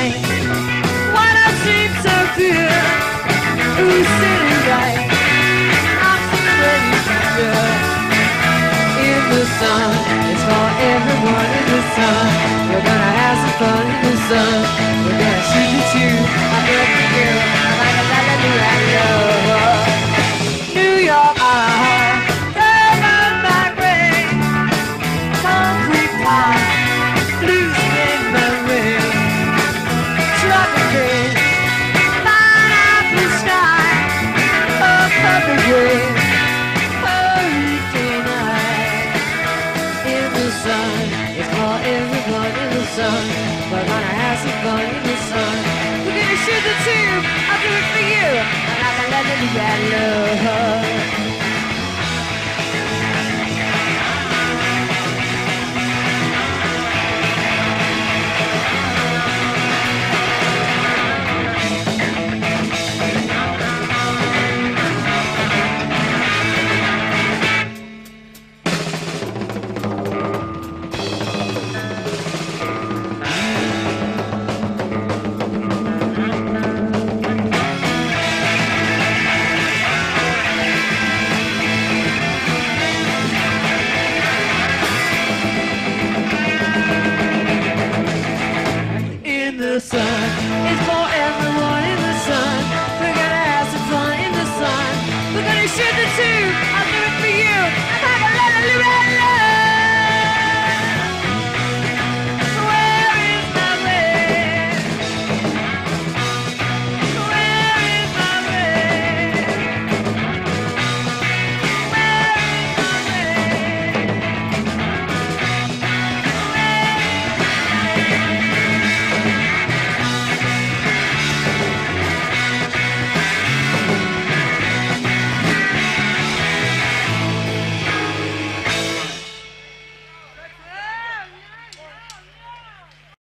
Why When our dreams are pure Who's sitting pretty In the sun? It's for everyone in the sun. Sun. It's for everyone in the sun. We're gonna have some fun in the sun. We're gonna shoot the tube. I'll do it for you. I'm gonna let it yellow. in the sun.